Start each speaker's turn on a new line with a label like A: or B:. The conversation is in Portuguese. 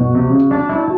A: Música